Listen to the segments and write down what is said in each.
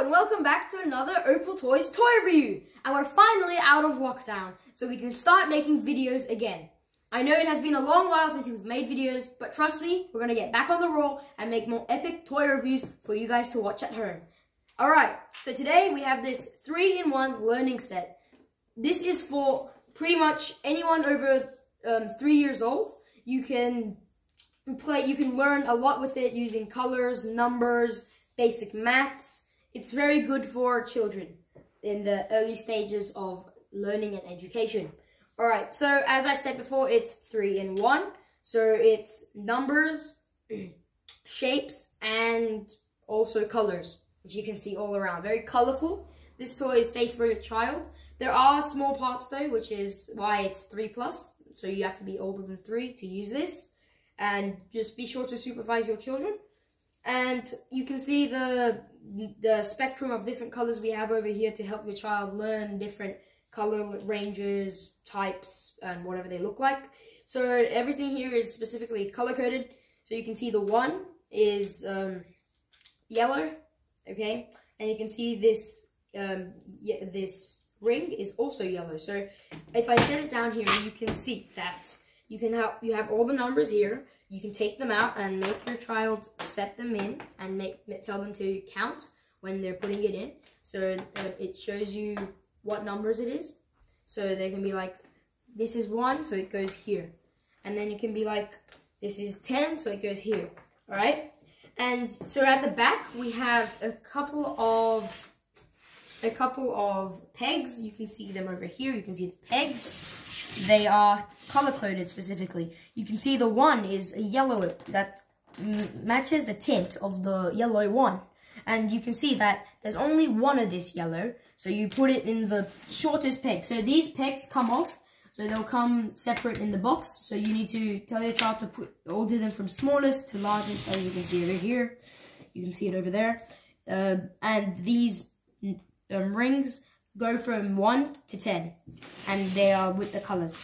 and welcome back to another Opal Toys toy review. And we're finally out of lockdown, so we can start making videos again. I know it has been a long while since we've made videos, but trust me, we're gonna get back on the roll and make more epic toy reviews for you guys to watch at home. Alright, so today we have this 3-in-1 learning set. This is for pretty much anyone over um, 3 years old. You can play, you can learn a lot with it using colors, numbers, basic maths. It's very good for children in the early stages of learning and education. Alright, so as I said before, it's three in one. So it's numbers, shapes, and also colors, which you can see all around. Very colorful. This toy is safe for your child. There are small parts though, which is why it's 3 plus. So you have to be older than 3 to use this. And just be sure to supervise your children and you can see the the spectrum of different colors we have over here to help your child learn different color ranges, types, and whatever they look like. So everything here is specifically color coded. So you can see the one is um, yellow, okay, and you can see this um, this ring is also yellow. So if I set it down here, you can see that you can have you have all the numbers here you can take them out and make your child set them in and make tell them to count when they're putting it in. So uh, it shows you what numbers it is. So they can be like, this is one, so it goes here. And then it can be like, this is 10, so it goes here. All right? And so at the back, we have a couple of a couple of pegs. You can see them over here. You can see the pegs. They are color coded specifically. You can see the one is a yellow that matches the tint of the yellow one. And you can see that there's only one of this yellow. So you put it in the shortest peg. So these pegs come off. So they'll come separate in the box. So you need to tell your child to put order them from smallest to largest, as you can see over here. You can see it over there. Uh, and these um, rings go from 1 to 10 and they are with the colors.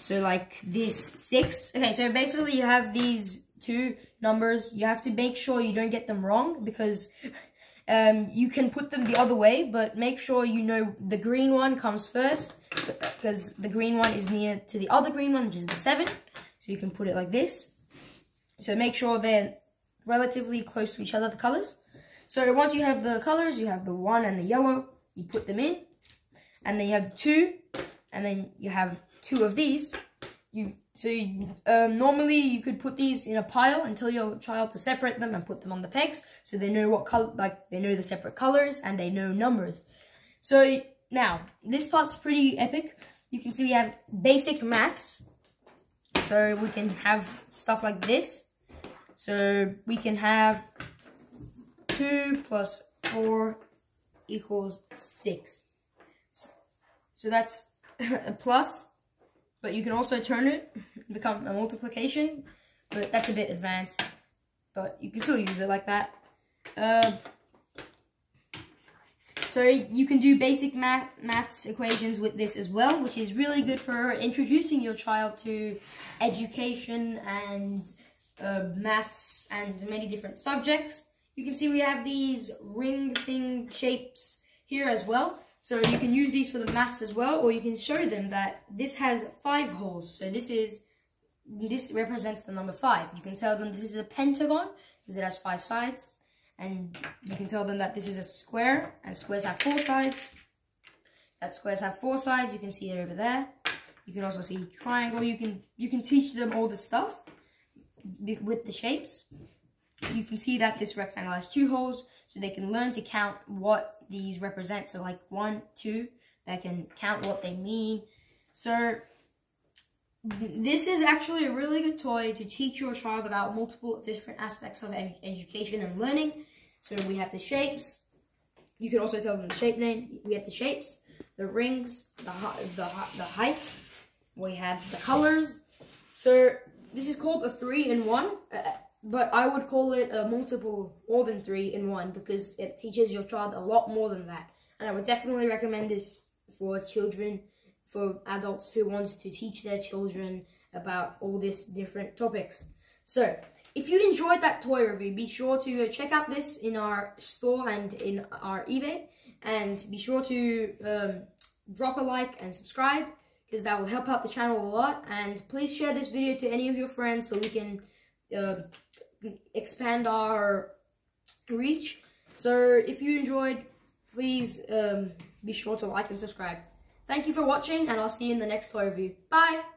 So like this 6 okay so basically you have these two numbers. You have to make sure you don't get them wrong because um, you can put them the other way but make sure you know the green one comes first because the green one is near to the other green one which is the 7 so you can put it like this. So make sure they're relatively close to each other the colors. So once you have the colors you have the one and the yellow you put them in and then you have two, and then you have two of these. You so you, um, normally you could put these in a pile and tell your child to separate them and put them on the pegs so they know what color, like they know the separate colors and they know numbers. So now this part's pretty epic. You can see we have basic maths. So we can have stuff like this. So we can have 2 plus 4 equals 6. So that's a plus, but you can also turn it, become a multiplication, but that's a bit advanced, but you can still use it like that. Uh, so you can do basic math maths equations with this as well, which is really good for introducing your child to education and uh, maths and many different subjects. You can see we have these ring thing shapes here as well. So you can use these for the maths as well, or you can show them that this has five holes. So this is, this represents the number five. You can tell them this is a pentagon, because it has five sides. And you can tell them that this is a square, and squares have four sides. That squares have four sides, you can see it over there. You can also see triangle, you can, you can teach them all the stuff with the shapes you can see that this rectangle has two holes, so they can learn to count what these represent. So like one, two, they can count what they mean. So this is actually a really good toy to teach your child about multiple different aspects of ed education and learning. So we have the shapes. You can also tell them the shape name. We have the shapes, the rings, the, the, the height. We have the colors. So this is called a three-in-one. Uh, but I would call it a multiple more than three in one because it teaches your child a lot more than that. And I would definitely recommend this for children, for adults who want to teach their children about all these different topics. So, if you enjoyed that toy review, be sure to check out this in our store and in our eBay. And be sure to um, drop a like and subscribe because that will help out the channel a lot. And please share this video to any of your friends so we can uh, expand our reach. So if you enjoyed, please um, be sure to like and subscribe. Thank you for watching and I'll see you in the next toy review. Bye!